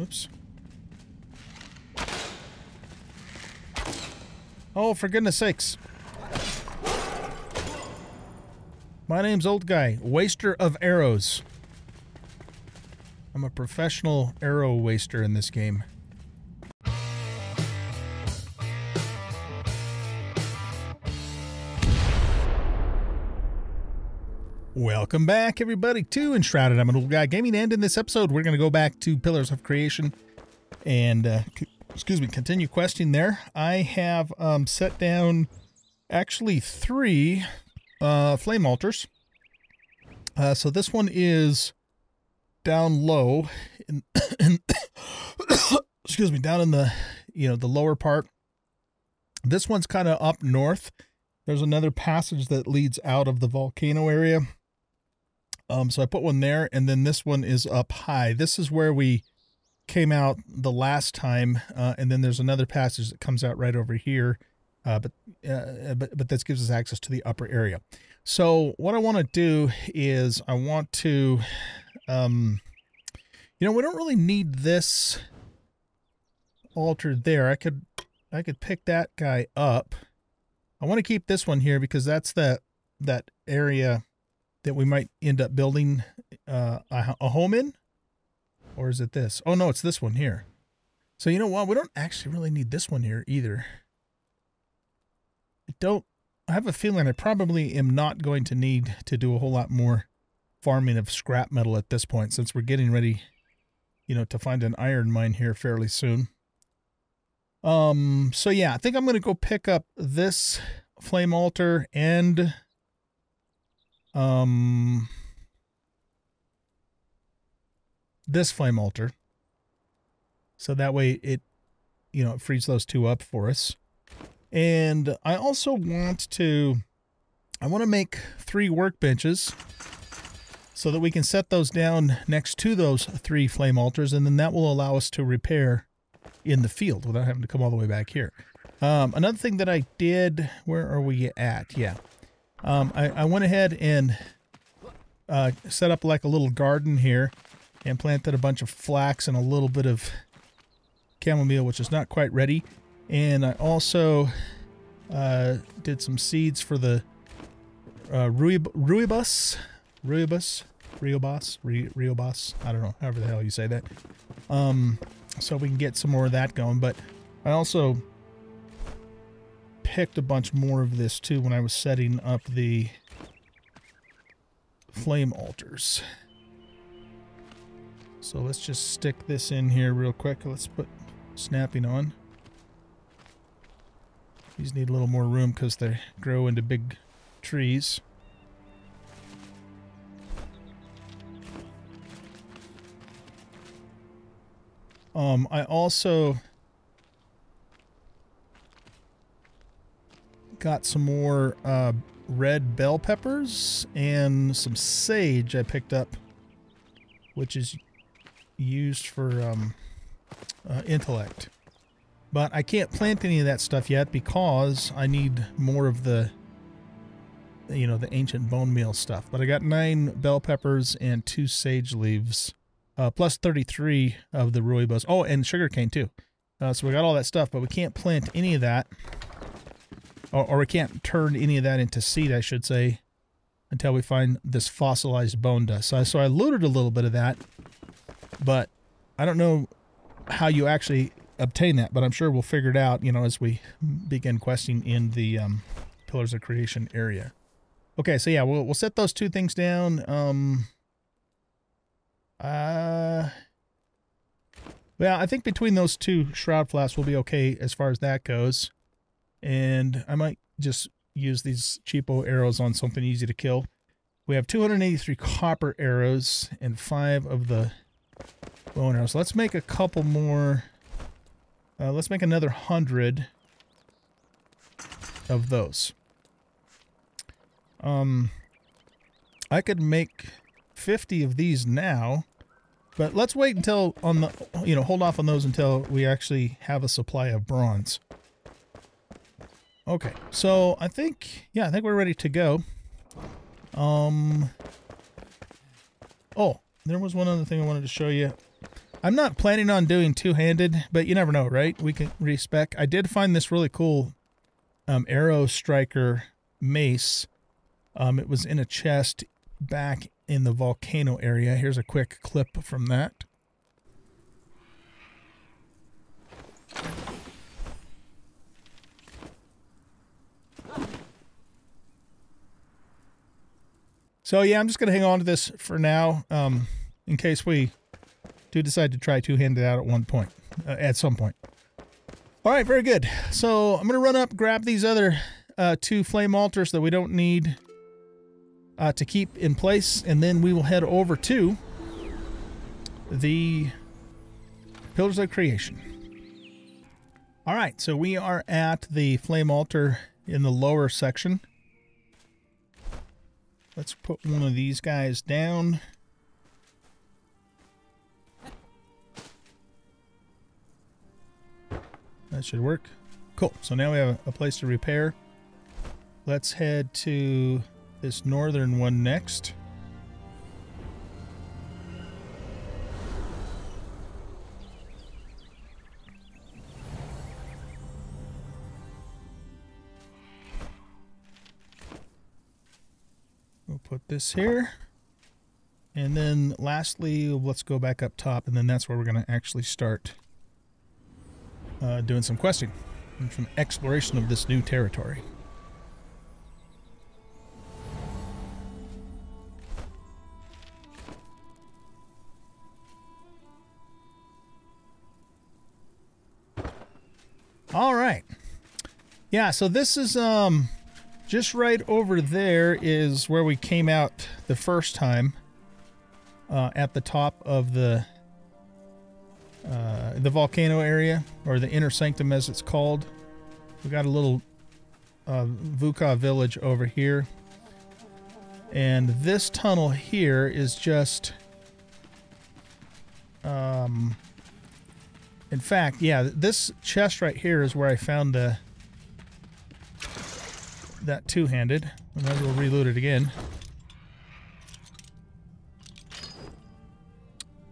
Oops. Oh, for goodness sakes. My name's Old Guy, waster of arrows. I'm a professional arrow waster in this game. Welcome back, everybody, to Enshrouded. I'm an old guy gaming, and in this episode, we're going to go back to Pillars of Creation and, uh, excuse me, continue questing there. I have um, set down actually three uh, flame altars. Uh, so this one is down low, in, in excuse me, down in the you know the lower part. This one's kind of up north. There's another passage that leads out of the volcano area. Um, so I put one there, and then this one is up high. This is where we came out the last time, uh, and then there's another passage that comes out right over here. Uh, but uh, but but this gives us access to the upper area. So what I want to do is I want to, um, you know, we don't really need this altar there. I could I could pick that guy up. I want to keep this one here because that's that that area that we might end up building uh, a, a home in? Or is it this? Oh, no, it's this one here. So you know what? We don't actually really need this one here either. I don't... I have a feeling I probably am not going to need to do a whole lot more farming of scrap metal at this point since we're getting ready, you know, to find an iron mine here fairly soon. Um, so yeah, I think I'm going to go pick up this flame altar and um, this flame altar. So that way it, you know, it frees those two up for us. And I also want to, I want to make three workbenches so that we can set those down next to those three flame altars. And then that will allow us to repair in the field without having to come all the way back here. Um, another thing that I did, where are we at? Yeah. Um, I, I, went ahead and uh, set up like a little garden here and planted a bunch of flax and a little bit of chamomile, which is not quite ready. And I also uh, did some seeds for the uh, rooibos, rooibos, rooibos. I don't know, however the hell you say that. Um, so we can get some more of that going. But I also picked a bunch more of this too when I was setting up the flame altars. So let's just stick this in here real quick. Let's put snapping on. These need a little more room because they grow into big trees. Um, I also got some more uh, red bell peppers and some sage I picked up, which is used for um, uh, intellect. But I can't plant any of that stuff yet because I need more of the, you know, the ancient bone meal stuff. But I got nine bell peppers and two sage leaves, uh, plus 33 of the rooibos. Oh, and sugarcane too. Uh, so we got all that stuff, but we can't plant any of that or, or we can't turn any of that into seed, I should say, until we find this fossilized bone dust. So, so I looted a little bit of that, but I don't know how you actually obtain that, but I'm sure we'll figure it out, you know, as we begin questing in the um, Pillars of Creation area. Okay, so yeah, we'll, we'll set those two things down. Um, uh, well, I think between those two shroud flasks we'll be okay as far as that goes. And I might just use these cheapo arrows on something easy to kill. We have 283 copper arrows and five of the bone arrows. Let's make a couple more. Uh, let's make another hundred of those. Um, I could make 50 of these now, but let's wait until on the, you know, hold off on those until we actually have a supply of bronze. Okay, so I think, yeah, I think we're ready to go. Um, oh, there was one other thing I wanted to show you. I'm not planning on doing two-handed, but you never know, right? We can respec. I did find this really cool um, arrow striker mace. Um, it was in a chest back in the volcano area. Here's a quick clip from that. So yeah, I'm just going to hang on to this for now um, in case we do decide to try two-handed out at one point, uh, at some point. All right, very good. So I'm going to run up, grab these other uh, two flame altars that we don't need uh, to keep in place, and then we will head over to the Pillars of Creation. All right, so we are at the flame altar in the lower section. Let's put one of these guys down. That should work. Cool. So now we have a place to repair. Let's head to this northern one next. This here. And then lastly, let's go back up top, and then that's where we're going to actually start uh, doing some questing and some exploration of this new territory. All right. Yeah, so this is um just right over there is where we came out the first time uh, at the top of the uh, the volcano area or the inner sanctum as it's called. We got a little uh, Vukah village over here. And this tunnel here is just um, in fact, yeah, this chest right here is where I found the that two-handed. We might as well reload it again.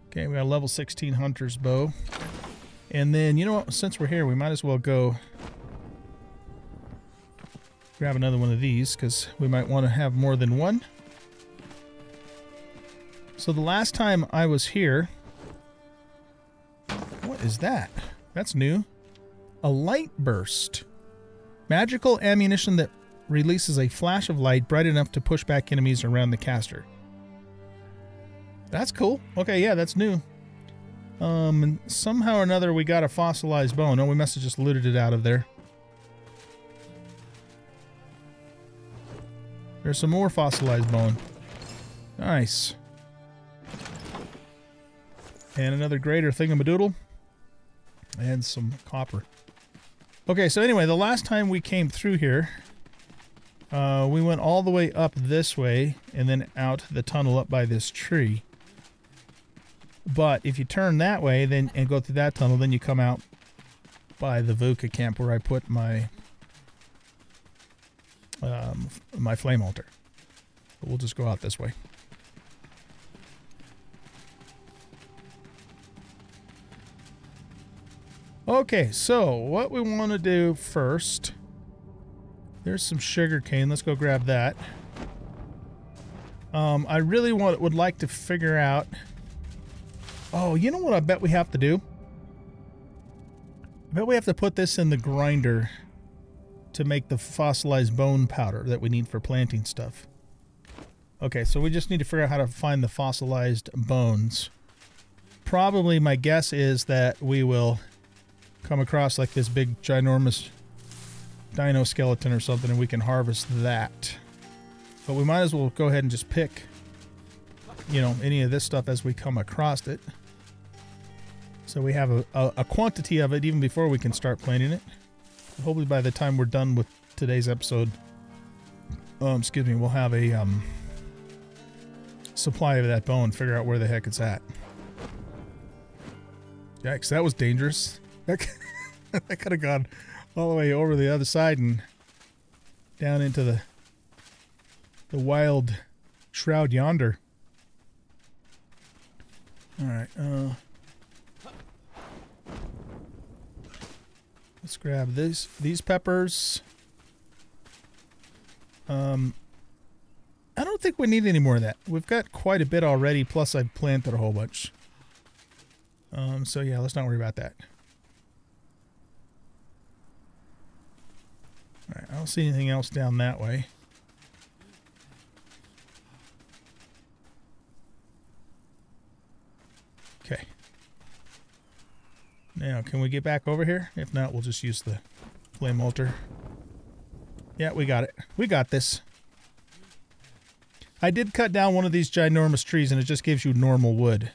Okay, we got a level 16 hunter's bow. And then, you know what, since we're here, we might as well go grab another one of these, because we might want to have more than one. So the last time I was here, what is that? That's new. A light burst. Magical ammunition that releases a flash of light bright enough to push back enemies around the caster. That's cool. Okay, yeah, that's new. Um, somehow or another we got a fossilized bone. Oh, we must have just looted it out of there. There's some more fossilized bone. Nice. And another greater thingamadoodle and some copper. Okay, so anyway, the last time we came through here, uh, we went all the way up this way and then out the tunnel up by this tree. But if you turn that way then and go through that tunnel, then you come out by the Vukah camp where I put my um, my flame altar. But we'll just go out this way. Okay, so what we want to do first... There's some sugar cane. Let's go grab that. Um, I really want would like to figure out... Oh, you know what I bet we have to do? I bet we have to put this in the grinder to make the fossilized bone powder that we need for planting stuff. Okay, so we just need to figure out how to find the fossilized bones. Probably my guess is that we will come across like this big ginormous dino skeleton or something and we can harvest that. But we might as well go ahead and just pick, you know, any of this stuff as we come across it. So we have a, a, a quantity of it even before we can start planting it. Hopefully by the time we're done with today's episode, um, excuse me, we'll have a um, supply of that bone, figure out where the heck it's at. Yikes, that was dangerous. That, that could have gone all the way over the other side and down into the the wild shroud yonder. All right. Uh, let's grab this these peppers. Um, I don't think we need any more of that. We've got quite a bit already. Plus, I've planted a whole bunch. Um, so yeah, let's not worry about that. Right, I don't see anything else down that way. Okay. Now, can we get back over here? If not, we'll just use the flame altar. Yeah, we got it. We got this. I did cut down one of these ginormous trees, and it just gives you normal wood.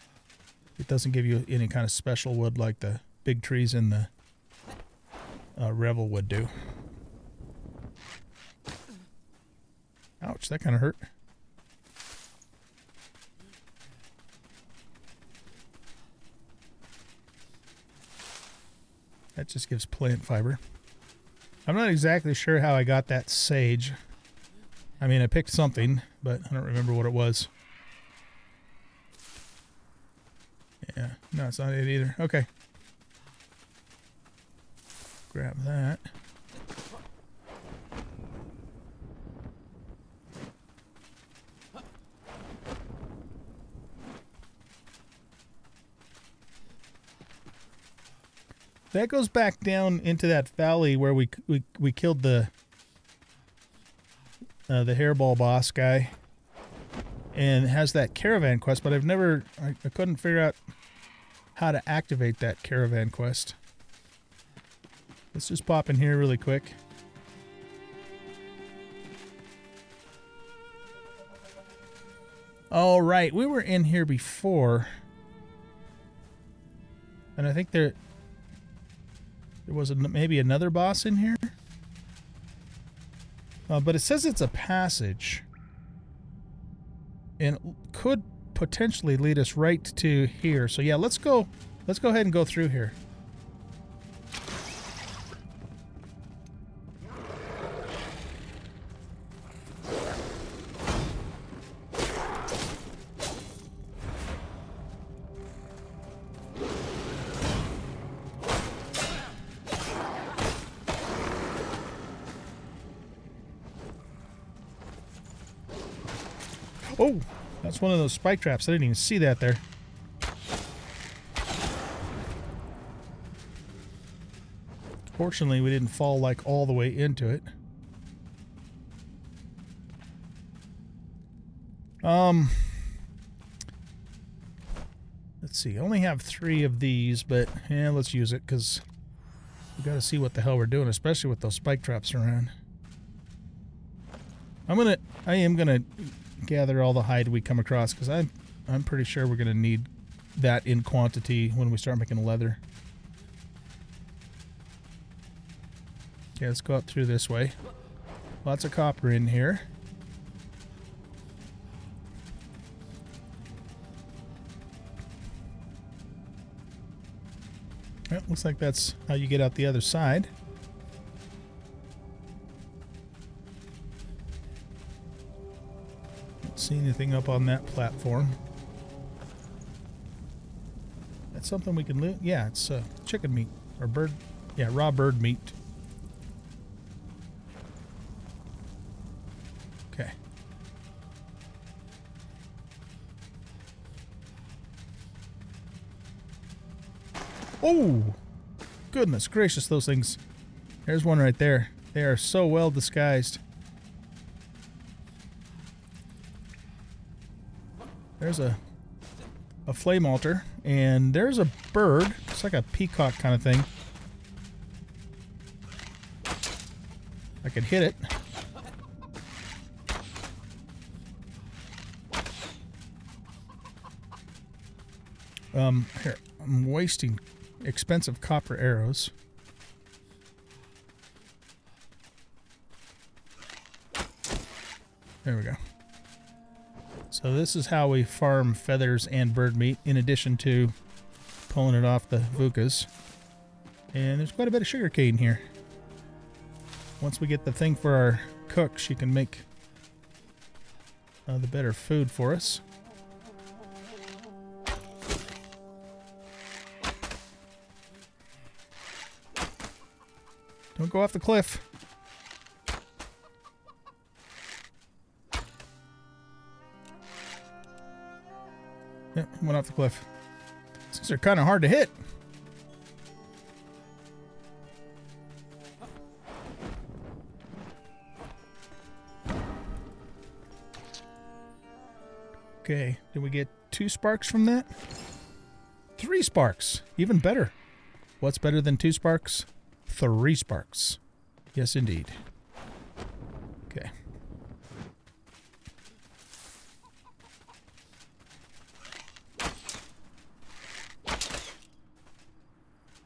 It doesn't give you any kind of special wood like the big trees in the uh, Revelwood do. Ouch, that kind of hurt. That just gives plant fiber. I'm not exactly sure how I got that sage. I mean, I picked something, but I don't remember what it was. Yeah, no, it's not it either. Okay. Grab that. That goes back down into that valley where we we we killed the uh, the hairball boss guy, and has that caravan quest. But I've never I, I couldn't figure out how to activate that caravan quest. Let's just pop in here really quick. All right, we were in here before, and I think there there was a, maybe another boss in here. Uh, but it says it's a passage. And could potentially lead us right to here. So yeah, let's go. Let's go ahead and go through here. Oh, that's one of those spike traps. I didn't even see that there. Fortunately, we didn't fall like all the way into it. Um, let's see. I only have three of these, but yeah, let's use it because we got to see what the hell we're doing, especially with those spike traps around. I'm gonna, I am gonna gather all the hide we come across because I'm I'm pretty sure we're gonna need that in quantity when we start making leather. Okay, let's go up through this way. Lots of copper in here. Well, looks like that's how you get out the other side. See anything up on that platform. That's something we can loot. Yeah, it's uh, chicken meat or bird. Yeah, raw bird meat. Okay. Oh, goodness gracious, those things. There's one right there. They are so well disguised. There's a a flame altar, and there's a bird. It's like a peacock kind of thing. I could hit it. Um, here, I'm wasting expensive copper arrows. There we go. So this is how we farm feathers and bird meat in addition to pulling it off the Vukahs. And there's quite a bit of sugar cane here. Once we get the thing for our cook, she can make uh, the better food for us. Don't go off the cliff. Went off the cliff. These are kind of hard to hit. Okay, did we get two sparks from that? Three sparks, even better. What's better than two sparks? Three sparks. Yes, indeed. Okay.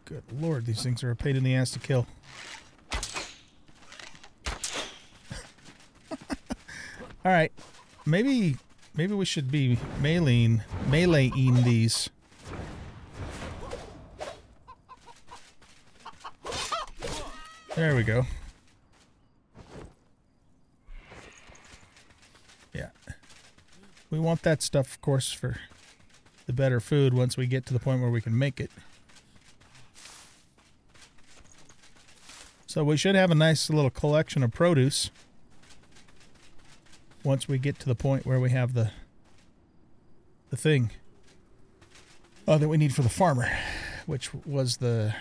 Good lord, these things are a pain in the ass to kill. All right, maybe maybe we should be meleeing meleeing these. There we go. Yeah. We want that stuff, of course, for the better food once we get to the point where we can make it. So we should have a nice little collection of produce once we get to the point where we have the the thing uh, that we need for the farmer, which was the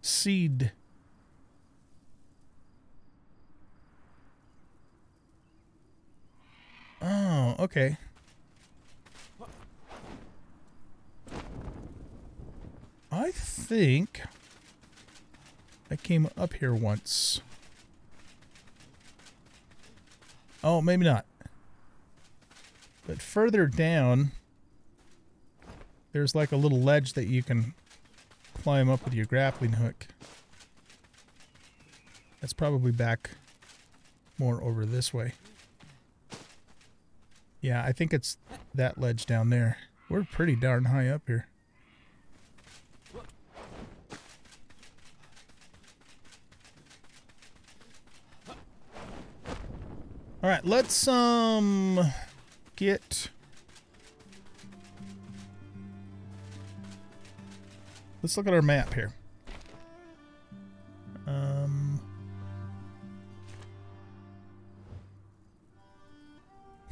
seed. Oh, okay. I think I came up here once. Oh, maybe not. But further down, there's like a little ledge that you can climb up with your grappling hook. That's probably back more over this way. Yeah, I think it's that ledge down there. We're pretty darn high up here. All right, let's um get Let's look at our map here. Um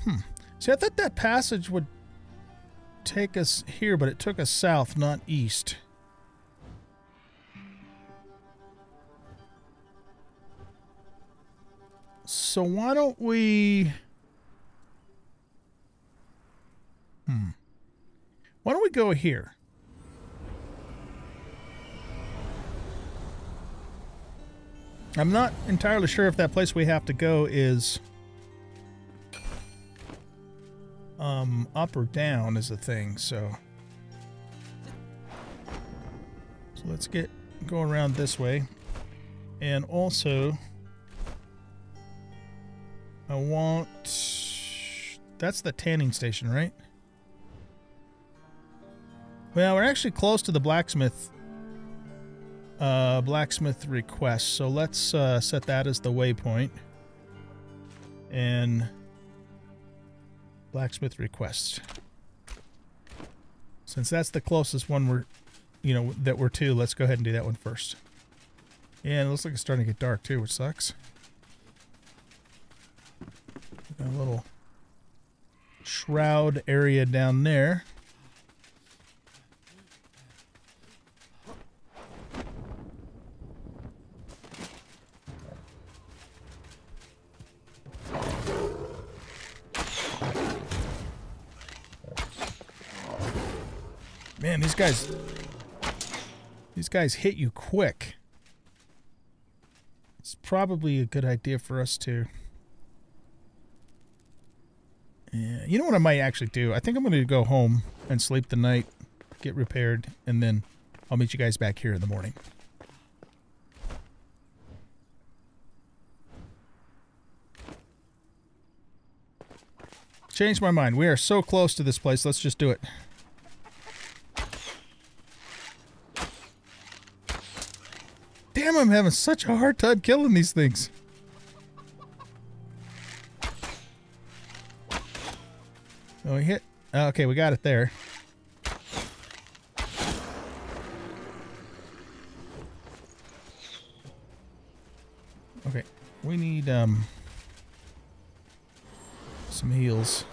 Hmm. See, I thought that passage would take us here, but it took us south, not east. So why don't we... Hmm. Why don't we go here? I'm not entirely sure if that place we have to go is um, up or down is the thing, so... So let's get go around this way. And also... I want... That's the tanning station, right? Well, we're actually close to the blacksmith uh, blacksmith request, so let's uh, set that as the waypoint. And blacksmith request. Since that's the closest one we're, you know, that we're to, let's go ahead and do that one first. And it looks like it's starting to get dark too, which sucks. A little shroud area down there. Man, these guys these guys hit you quick. It's probably a good idea for us to yeah, you know what I might actually do? I think I'm going to go home and sleep the night, get repaired, and then I'll meet you guys back here in the morning. Changed my mind. We are so close to this place. Let's just do it. Damn, I'm having such a hard time killing these things. Oh, we hit. Okay, we got it there. Okay, we need um some heals.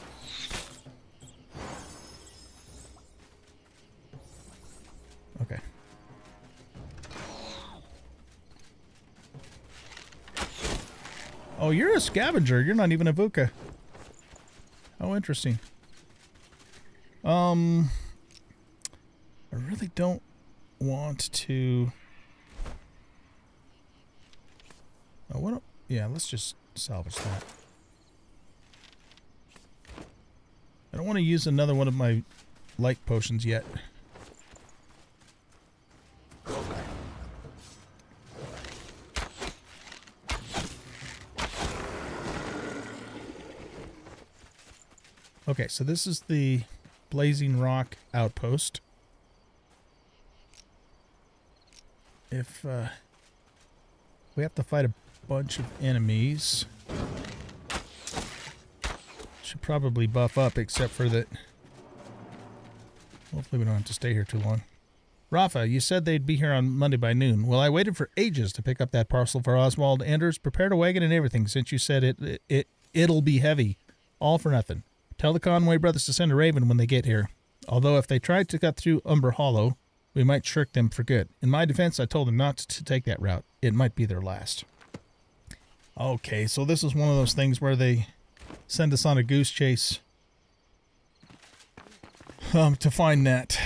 Okay. Oh, you're a scavenger. You're not even a Vukah. Oh, interesting. Um, I really don't want to. Oh, what? Yeah, let's just salvage that. I don't want to use another one of my light potions yet. Okay, so this is the Blazing Rock outpost. If uh, we have to fight a bunch of enemies, should probably buff up, except for that. Hopefully, we don't have to stay here too long. Rafa, you said they'd be here on Monday by noon. Well, I waited for ages to pick up that parcel for Oswald Anders. Prepared a wagon and everything since you said it, it, it it'll be heavy. All for nothing. Tell the Conway brothers to send a raven when they get here. Although if they tried to cut through Umber Hollow, we might shirk them for good. In my defense, I told them not to take that route. It might be their last. Okay, so this is one of those things where they send us on a goose chase um, to find that.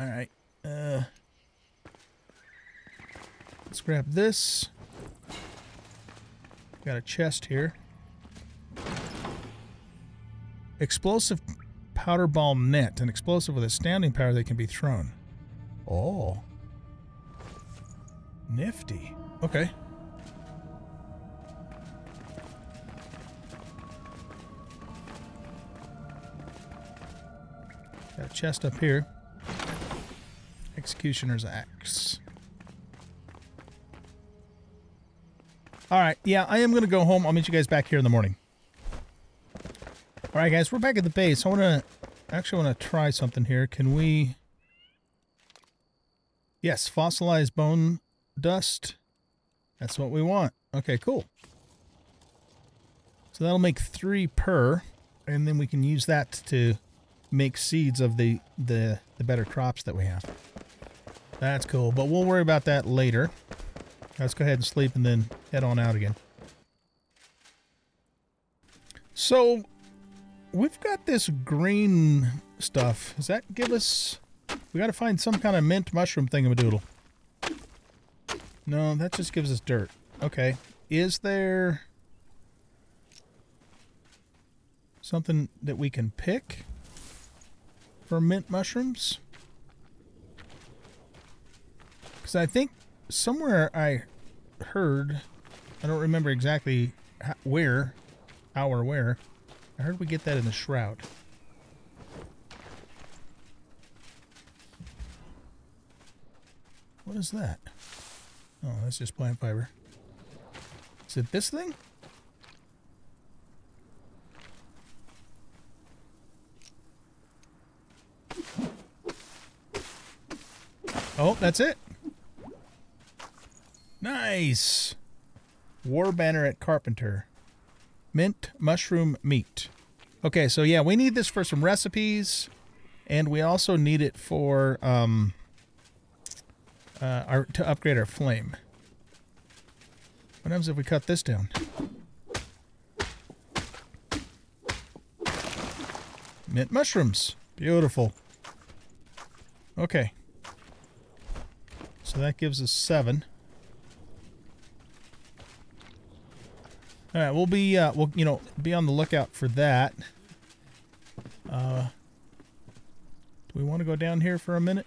All right. Uh, let's grab this. Got a chest here. Explosive powder ball net. An explosive with a standing power that can be thrown. Oh. Nifty. Okay. Got a chest up here. Executioner's axe. All right. Yeah, I am going to go home. I'll meet you guys back here in the morning. All right, guys, we're back at the base. I want to actually want to try something here. Can we? Yes, fossilized bone dust. That's what we want. Okay, cool. So that'll make three per, and then we can use that to make seeds of the the the better crops that we have. That's cool, but we'll worry about that later. Let's go ahead and sleep and then head on out again. So we've got this green stuff. Does that give us... We got to find some kind of mint mushroom thingamadoodle. No, that just gives us dirt. Okay. Is there something that we can pick for mint mushrooms? Because I think somewhere I heard, I don't remember exactly where, how or where, I heard we get that in the shroud. What is that? Oh, that's just plant fiber. Is it this thing? Oh, that's it. Nice. War banner at Carpenter. Mint mushroom meat. Okay, so yeah, we need this for some recipes, and we also need it for um, uh, our to upgrade our flame. What happens if we cut this down? Mint mushrooms. Beautiful. Okay. So that gives us seven. All right, we'll be uh, we'll you know be on the lookout for that. Uh, do we want to go down here for a minute?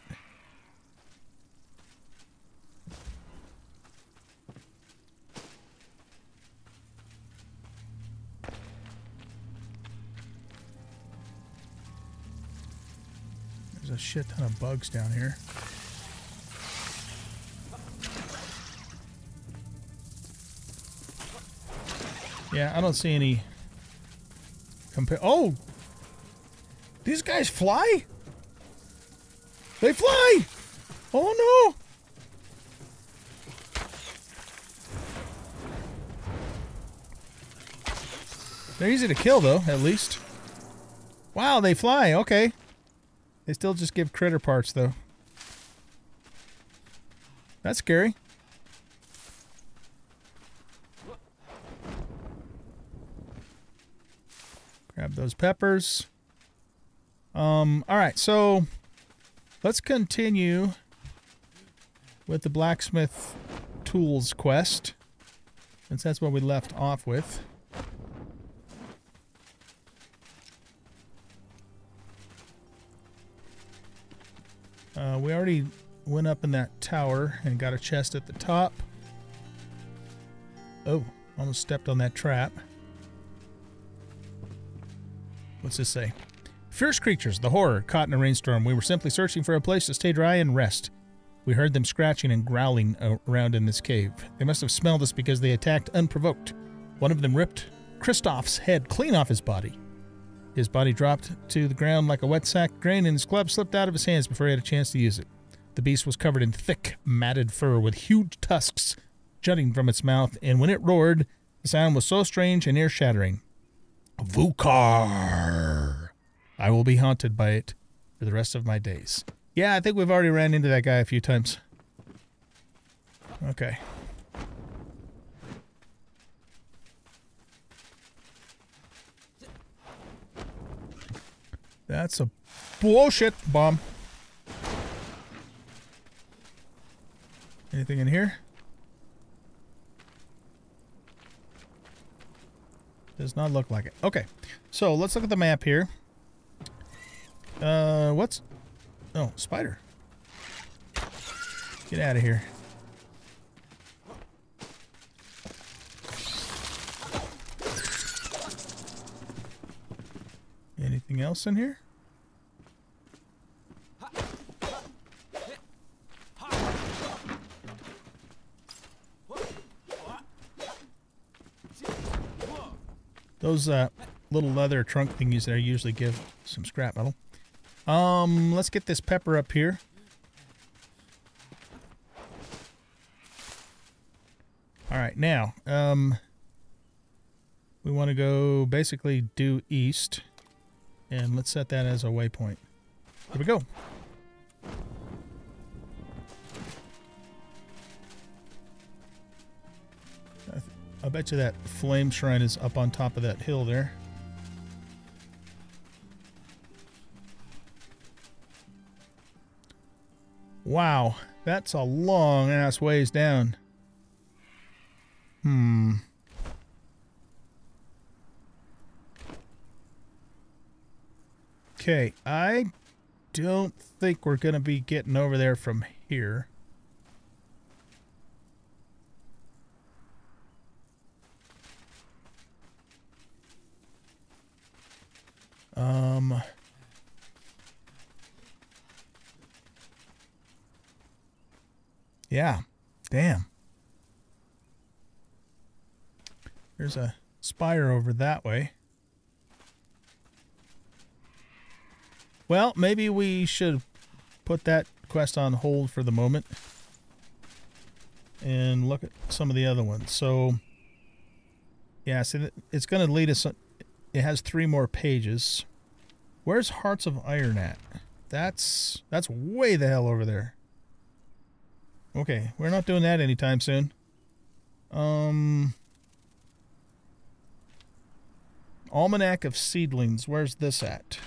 There's a shit ton of bugs down here. Yeah, I don't see any... Compa oh! These guys fly? They fly! Oh no! They're easy to kill though, at least. Wow, they fly, okay. They still just give critter parts though. That's scary. Peppers. Um, all right, so let's continue with the blacksmith tools quest, since that's what we left off with. Uh, we already went up in that tower and got a chest at the top. Oh, almost stepped on that trap. What's this say? Fierce creatures, the horror, caught in a rainstorm. We were simply searching for a place to stay dry and rest. We heard them scratching and growling around in this cave. They must have smelled us because they attacked unprovoked. One of them ripped Kristoff's head clean off his body. His body dropped to the ground like a wet sack grain, and his club slipped out of his hands before he had a chance to use it. The beast was covered in thick, matted fur with huge tusks jutting from its mouth, and when it roared, the sound was so strange and ear shattering. Vukah! I will be haunted by it for the rest of my days. Yeah, I think we've already ran into that guy a few times. Okay. That's a bullshit bomb. Anything in here? Does not look like it. Okay, so let's look at the map here. Uh, what's... Oh, spider. Get out of here. Anything else in here? Those uh, little leather trunk thingies there usually give some scrap metal. Um, let's get this pepper up here. All right, now, um, we want to go basically due east, and let's set that as a waypoint. Here we go. I bet you that flame shrine is up on top of that hill there. Wow, that's a long ass ways down. Hmm. Okay, I don't think we're going to be getting over there from here. Um... Yeah. Damn. There's a spire over that way. Well, maybe we should put that quest on hold for the moment and look at some of the other ones. So, yeah, so it's going to lead us it has three more pages. Where's Hearts of Iron at? That's that's way the hell over there. Okay, we're not doing that anytime soon. Um Almanac of Seedlings, where's this at?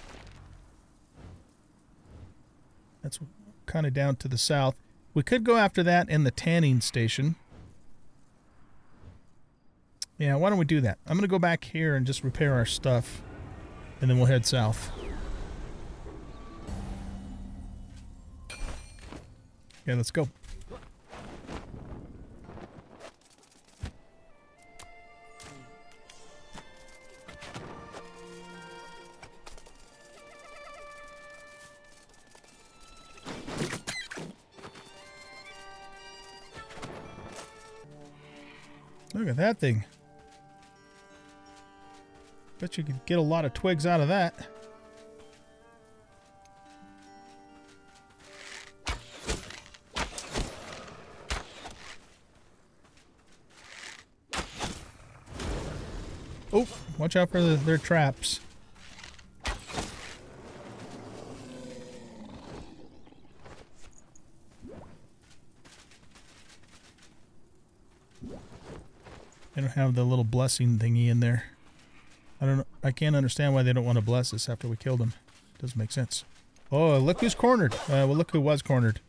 That's kind of down to the south. We could go after that in the tanning station. Yeah, why don't we do that? I'm going to go back here and just repair our stuff, and then we'll head south. Yeah, let's go. Look at that thing. Bet you could get a lot of twigs out of that. Oh, Watch out for the, their traps. They don't have the little blessing thingy in there. I don't. I can't understand why they don't want to bless us after we killed them. Doesn't make sense. Oh, look who's cornered. Uh, well, look who was cornered.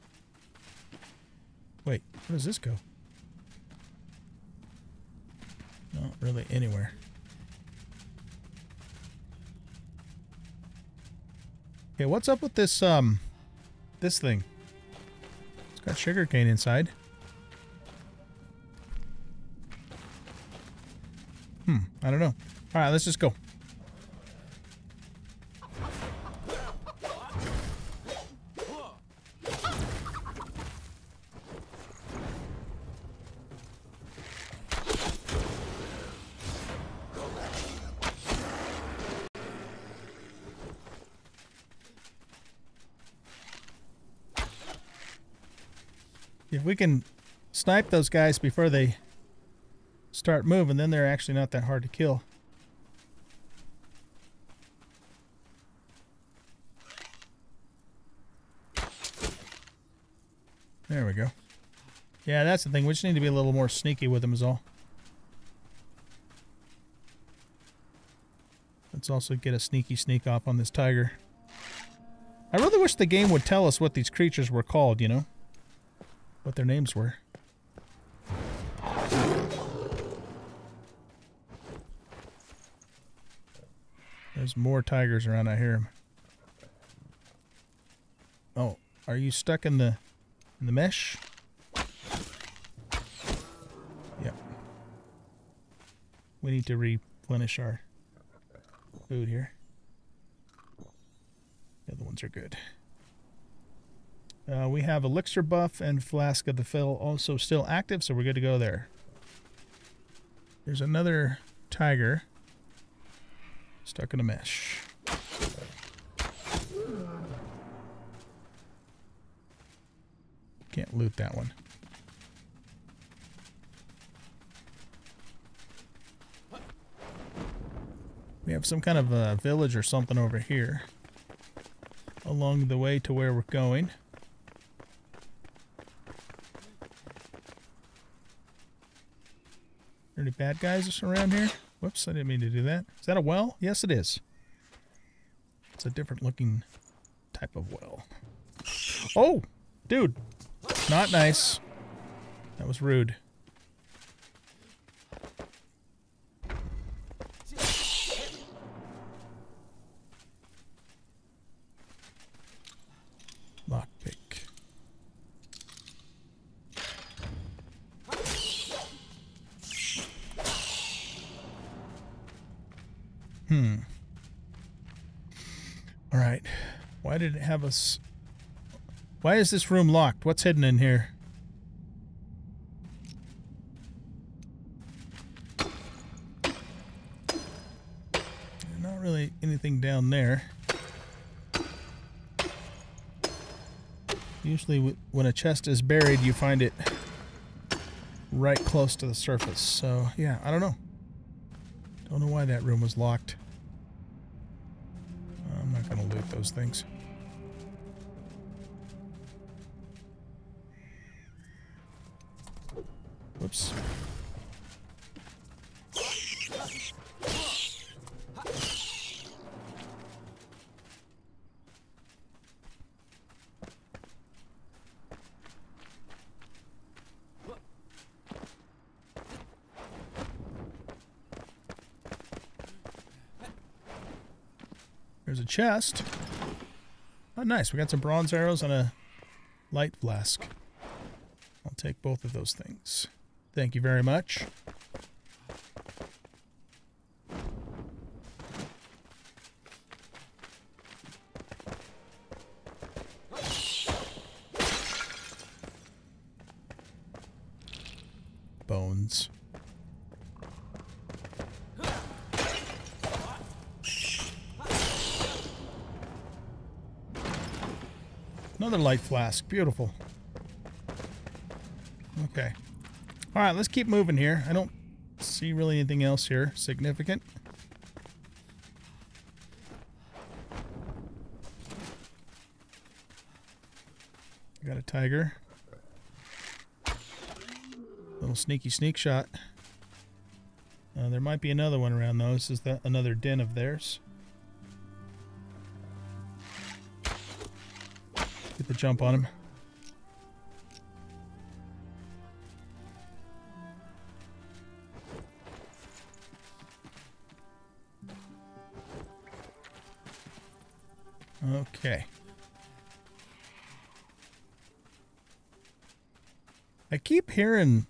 Wait, where does this go? Not really anywhere. Okay, what's up with this, um, this thing? It's got sugarcane inside. Hmm, I don't know. All right, let's just go. We can snipe those guys before they start moving, then they're actually not that hard to kill. There we go. Yeah, that's the thing. We just need to be a little more sneaky with them is all. Let's also get a sneaky sneak off on this tiger. I really wish the game would tell us what these creatures were called, you know? What their names were. There's more tigers around. I hear them. Oh, are you stuck in the in the mesh? Yep. We need to replenish our food here. The other ones are good. Uh, we have Elixir Buff and Flask of the Fill also still active, so we're good to go there. There's another tiger. Stuck in a mesh. Can't loot that one. We have some kind of a village or something over here. Along the way to where we're going. Bad guys around here? Whoops, I didn't mean to do that. Is that a well? Yes, it is. It's a different looking type of well. Oh, dude. Not nice. That was rude. Lockpick. Hmm. All right. Why did it have us... Why is this room locked? What's hidden in here? Not really anything down there. Usually when a chest is buried, you find it right close to the surface. So, yeah, I don't know. Don't know why that room was locked. I'm not going to loot those things. Whoops. There's a chest. Oh, nice. We got some bronze arrows and a light flask. I'll take both of those things. Thank you very much. Bones. Another light flask. Beautiful. Okay. All right, let's keep moving here. I don't see really anything else here significant. Got a tiger. Little sneaky sneak shot. Uh, there might be another one around though. This is the, another den of theirs. Get the jump on him. Hearing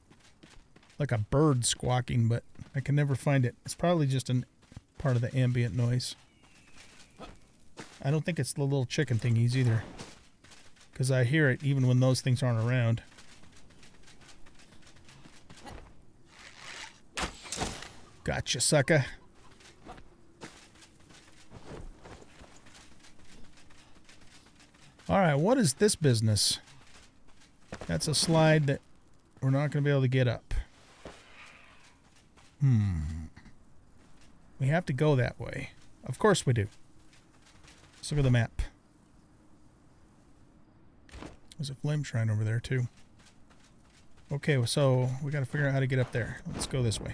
like a bird squawking, but I can never find it. It's probably just a part of the ambient noise. I don't think it's the little chicken thingies either. Because I hear it even when those things aren't around. Gotcha, sucker. Alright, what is this business? That's a slide that we're not going to be able to get up. Hmm. We have to go that way. Of course we do. Let's look at the map. There's a flame shrine over there too. Okay, so we got to figure out how to get up there. Let's go this way.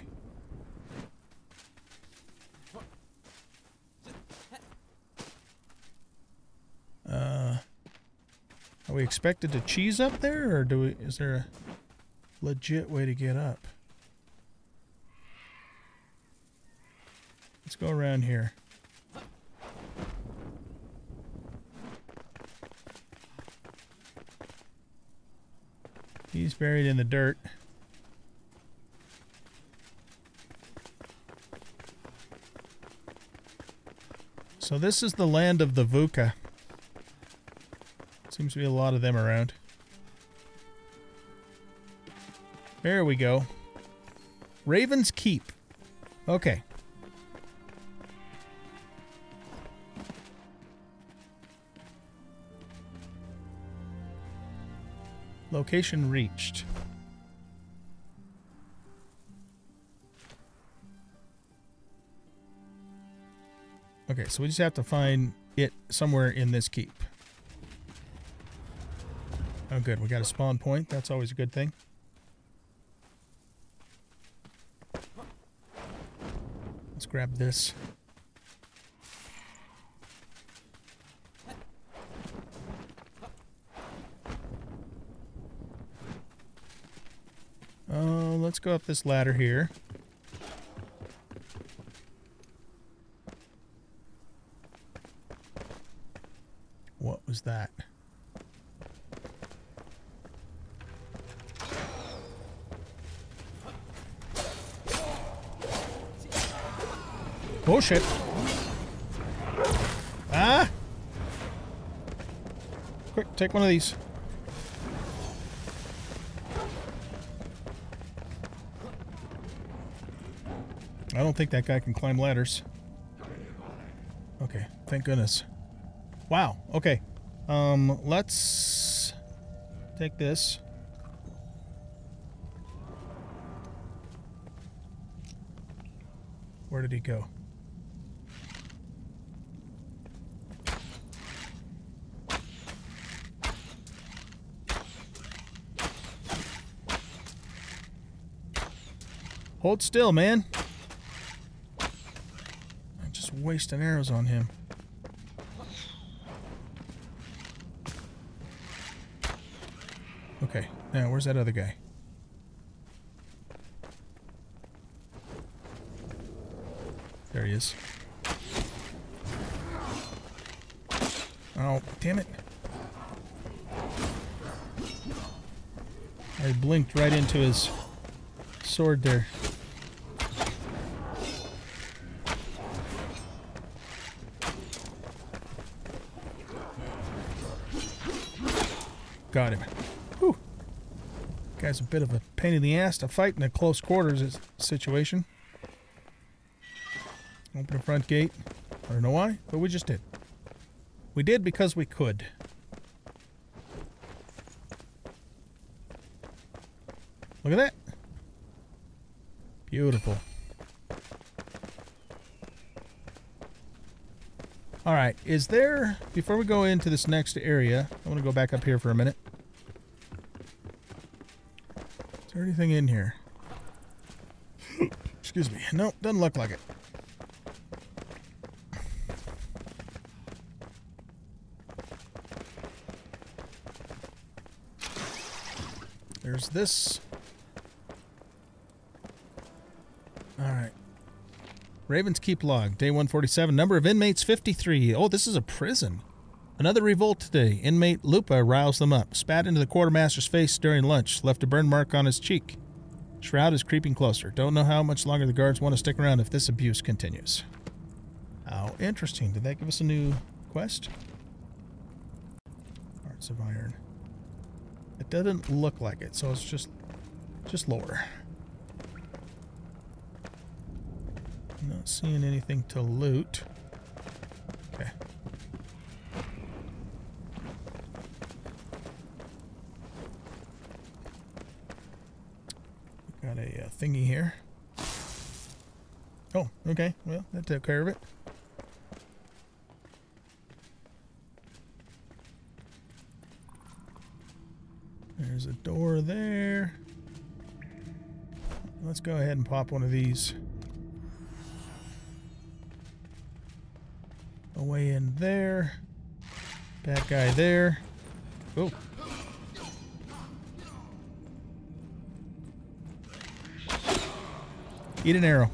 Uh, are we expected to cheese up there, or do we? Is there a legit way to get up? Let's go around here. He's buried in the dirt. So this is the land of the Vukah. Seems to be a lot of them around. There we go. Raven's Keep. Okay. Location reached. Okay, so we just have to find it somewhere in this keep. Oh good, we got a spawn point. That's always a good thing. Grab this. Oh, let's go up this ladder here. What was that? Oh shit. Ah! Quick, take one of these. I don't think that guy can climb ladders. Okay, thank goodness. Wow, okay. Um, let's take this. Where did he go? Hold still, man. I'm just wasting arrows on him. Okay, now where's that other guy? There he is. Oh, damn it. I blinked right into his sword there. Got him. Whew. Guy's a bit of a pain in the ass to fight in a close quarters situation. Open the front gate. I don't know why, but we just did. We did because we could. Look at that. Beautiful. All right, is there, before we go into this next area, I want to go back up here for a minute. Anything in here? Excuse me. No, doesn't look like it. There's this. All right. Ravens Keep log, day 147. Number of inmates 53. Oh, this is a prison. Another revolt today. Inmate Lupa roused them up, spat into the quartermaster's face during lunch, left a burn mark on his cheek. Shroud is creeping closer. Don't know how much longer the guards want to stick around if this abuse continues. How interesting. Did that give us a new quest? Hearts of Iron. It doesn't look like it, so it's just just lower. Not seeing anything to loot. Okay. Got a uh, thingy here. Oh, okay. Well, that took care of it. There's a door there. Let's go ahead and pop one of these. Away in there. Bad guy there. Oh. Eat an arrow.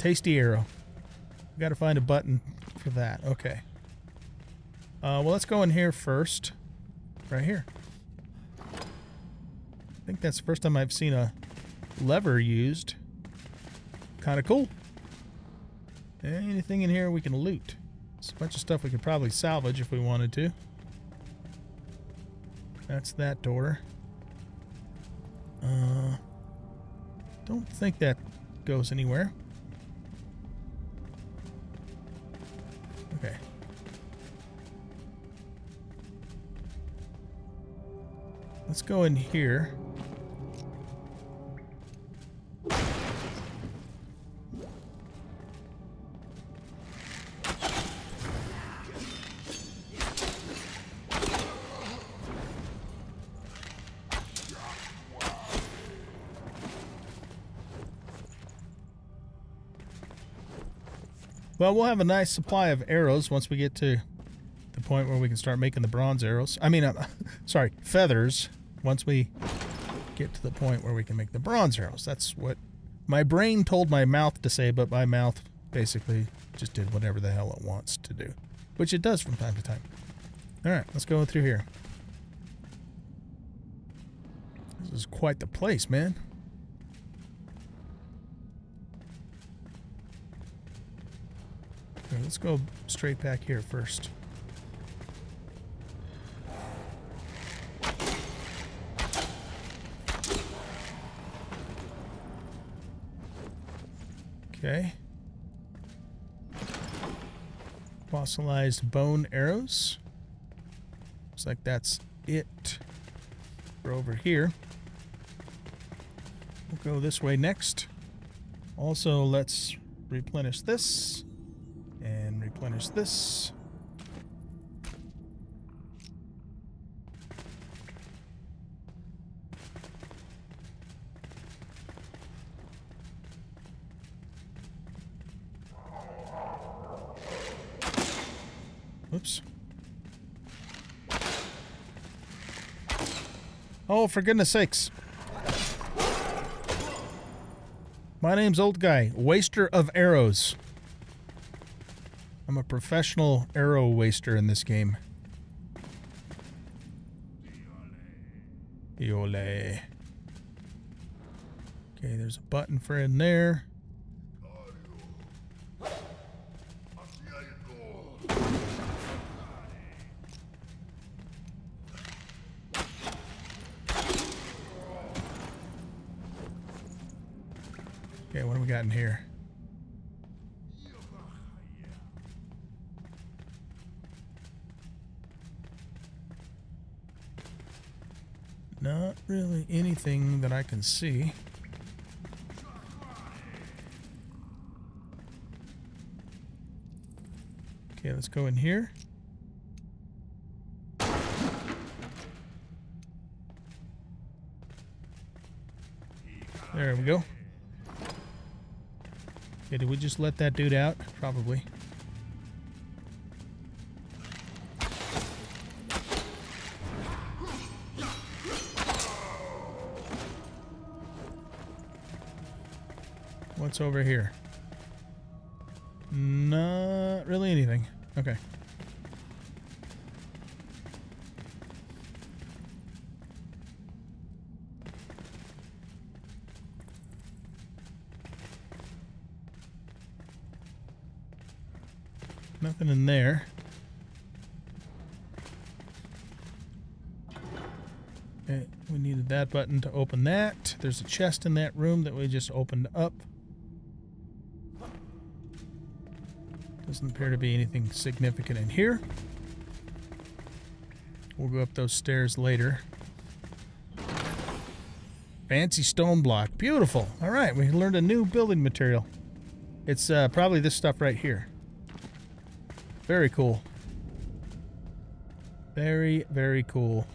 Tasty arrow. We gotta find a button for that. Okay. Uh, well, let's go in here first. Right here. I think that's the first time I've seen a lever used. Kind of cool. Anything in here we can loot. It's a bunch of stuff we could probably salvage if we wanted to. That's that door. Uh, don't think that goes anywhere. Okay. Let's go in here. Well, we'll have a nice supply of arrows once we get to the point where we can start making the bronze arrows. I mean, uh, sorry, feathers. Once we get to the point where we can make the bronze arrows. That's what my brain told my mouth to say, but my mouth basically just did whatever the hell it wants to do, which it does from time to time. All right, let's go through here. This is quite the place, man. Let's go straight back here first. Okay. Fossilized bone arrows. Looks like that's it for over here. We'll go this way next. Also, let's replenish this replenish this. Oops. Oh, for goodness sakes. My name's Old Guy, waster of arrows. I'm a professional arrow waster in this game. Iole. Okay, there's a button for in there. See. Okay, let's go in here. There we go. Okay, did we just let that dude out? Probably. What's over here? Not really anything. Okay. Nothing in there. Okay, we needed that button to open that. There's a chest in that room that we just opened up. Doesn't appear to be anything significant in here. We'll go up those stairs later. Fancy stone block. Beautiful. All right, we learned a new building material. It's uh, probably this stuff right here. Very cool. Very, very cool.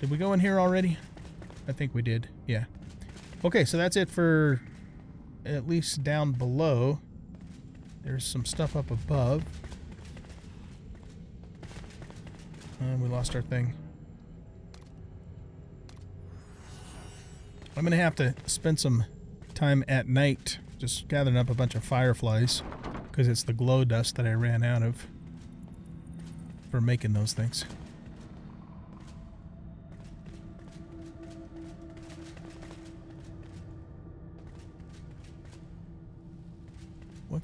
Did we go in here already? I think we did. Yeah. Okay, so that's it for at least down below. There's some stuff up above. And we lost our thing. I'm going to have to spend some time at night just gathering up a bunch of fireflies because it's the glow dust that I ran out of for making those things.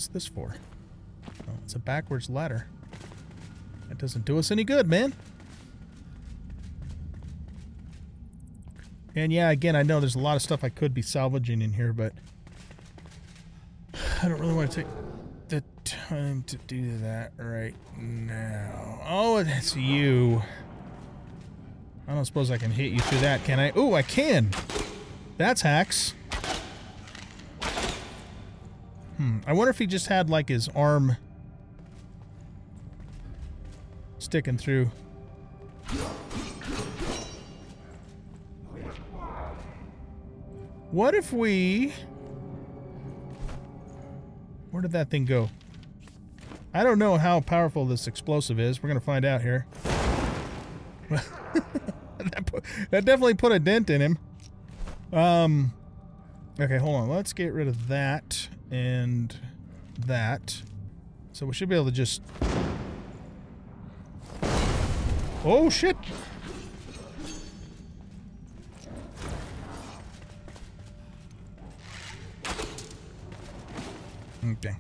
What's this for? Oh, it's a backwards ladder. That doesn't do us any good, man. And yeah, again, I know there's a lot of stuff I could be salvaging in here, but I don't really want to take the time to do that right now. Oh, that's you. I don't suppose I can hit you through that, can I? Oh, I can. That's hacks. Hmm. I wonder if he just had like his arm sticking through. What if we... Where did that thing go? I don't know how powerful this explosive is. We're going to find out here. that, put, that definitely put a dent in him. Um, okay, hold on. Let's get rid of that and that. So we should be able to just... Oh, shit! Okay.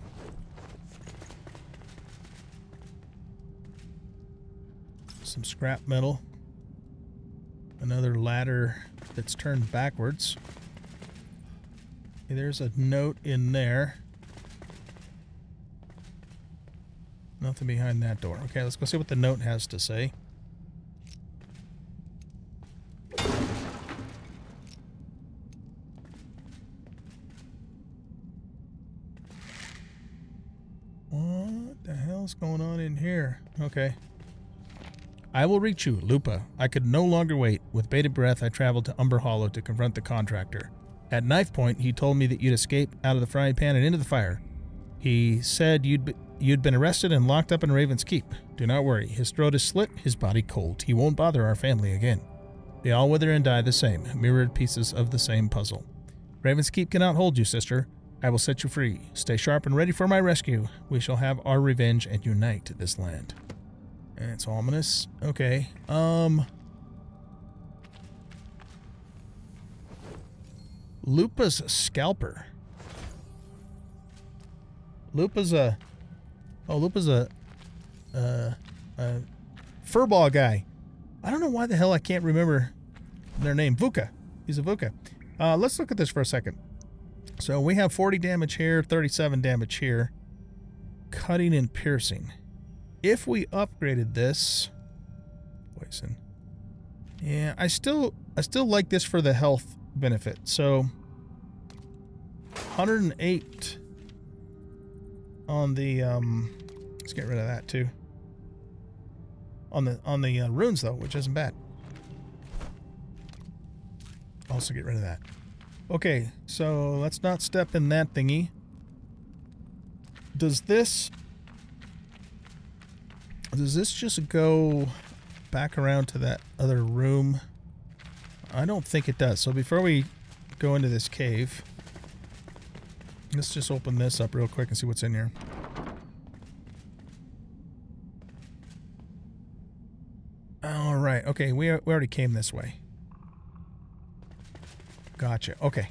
Some scrap metal. Another ladder that's turned backwards. Okay, there's a note in there. Nothing behind that door. Okay, let's go see what the note has to say. What the hell's going on in here? Okay. I will reach you, Lupa. I could no longer wait. With bated breath, I traveled to Umber Hollow to confront the contractor. At knife point, he told me that you'd escape out of the frying pan and into the fire. He said you'd be, you'd been arrested and locked up in Raven's Keep. Do not worry. His throat is slit, his body cold. He won't bother our family again. They all wither and die the same, mirrored pieces of the same puzzle. Raven's Keep cannot hold you, sister. I will set you free. Stay sharp and ready for my rescue. We shall have our revenge and unite this land. It's ominous. Okay. Um. Lupa's scalper. Lupa's a. Oh, Lupa's a. Uh, a furball guy. I don't know why the hell I can't remember their name. Vukah. He's a Vukah. Uh, let's look at this for a second. So we have 40 damage here, 37 damage here. Cutting and piercing. If we upgraded this, poison. Yeah, I still I still like this for the health benefit. So 108 on the um let's get rid of that too. On the on the uh, runes though, which isn't bad. also get rid of that. Okay, so let's not step in that thingy. Does this... Does this just go back around to that other room? I don't think it does. So before we go into this cave, let's just open this up real quick and see what's in here. All right. Okay, we, we already came this way. Gotcha. Okay.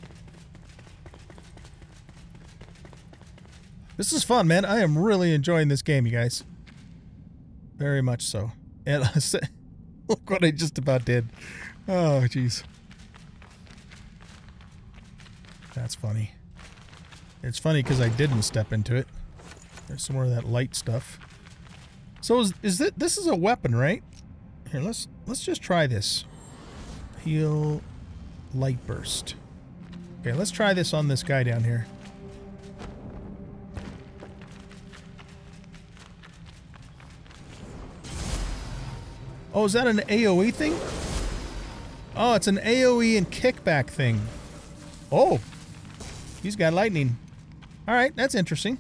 This is fun, man. I am really enjoying this game, you guys. Very much so. And look what I just about did. Oh, jeez. That's funny. It's funny because I didn't step into it. There's some more of that light stuff. So is, is this, this is a weapon, right? Here, let's let's just try this. Heal light burst. Okay, let's try this on this guy down here. Oh, is that an AoE thing? Oh, it's an AoE and kickback thing. Oh, he's got lightning. All right, that's interesting.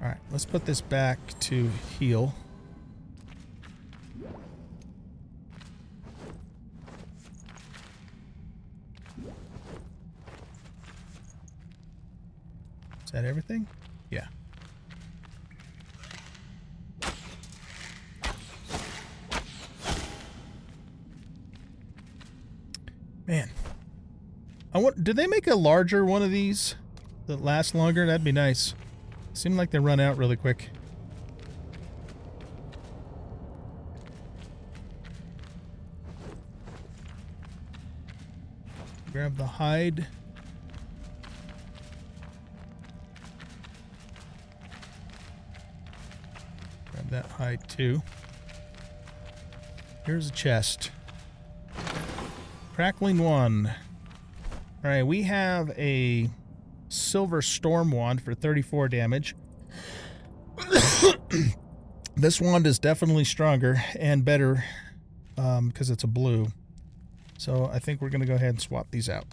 Alright, let's put this back to heal. Is that everything? Yeah. Man. I want did they make a larger one of these that lasts longer? That'd be nice. Seem like they run out really quick. Grab the hide. Grab that hide too. Here's a chest. Crackling one. Alright, we have a Silver Storm Wand for 34 damage. this wand is definitely stronger and better because um, it's a blue. So I think we're going to go ahead and swap these out.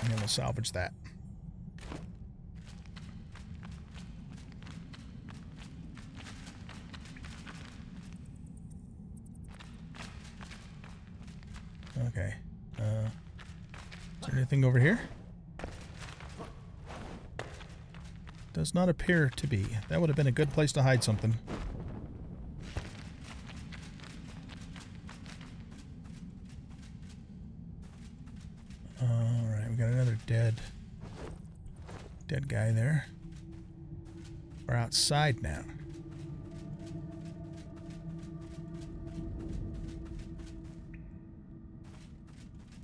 And then we'll salvage that. Okay. Uh, anything over here? Does not appear to be. That would have been a good place to hide something. Alright, we got another dead dead guy there. We're outside now.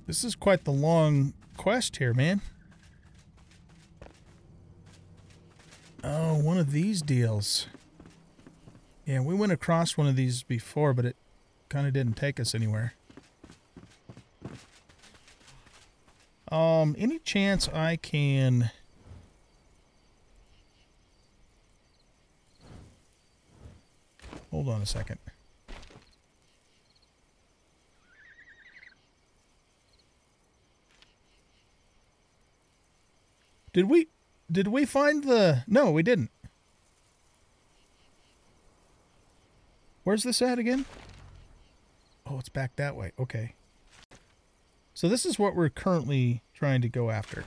This is quite the long quest here, man. Oh, one of these deals. Yeah, we went across one of these before, but it kind of didn't take us anywhere. Um, any chance I can... Hold on a second. Did we... Did we find the... No, we didn't. Where's this at again? Oh, it's back that way. Okay. So this is what we're currently trying to go after.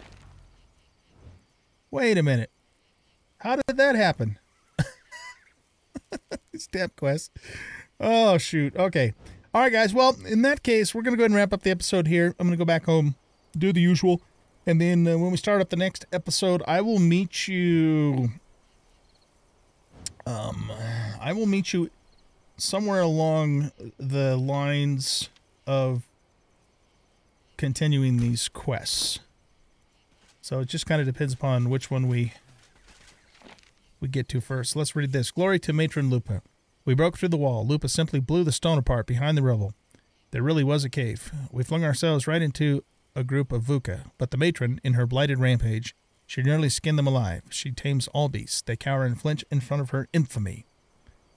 Wait a minute. How did that happen? Step quest. Oh, shoot. Okay. All right, guys. Well, in that case, we're going to go ahead and wrap up the episode here. I'm going to go back home, do the usual. And then uh, when we start up the next episode, I will meet you. Um, I will meet you somewhere along the lines of continuing these quests. So it just kind of depends upon which one we we get to first. Let's read this. Glory to Matron Lupa. We broke through the wall. Lupa simply blew the stone apart behind the rubble. There really was a cave. We flung ourselves right into a group of Vukah, but the matron, in her blighted rampage, She nearly skinned them alive. She tames all beasts. They cower and flinch in front of her infamy.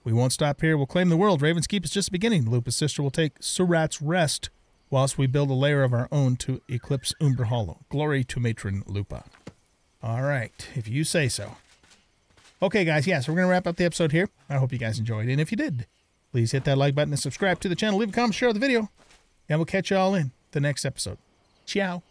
We won't stop here. We'll claim the world. Raven's Keep is just the beginning. Lupus sister will take Surat's rest whilst we build a lair of our own to eclipse Umber Hollow. Glory to Matron Lupa. All right, if you say so. Okay, guys, yeah, so we're going to wrap up the episode here. I hope you guys enjoyed. And if you did, please hit that like button and subscribe to the channel. Leave a comment, share the video. And we'll catch you all in the next episode. Ciao.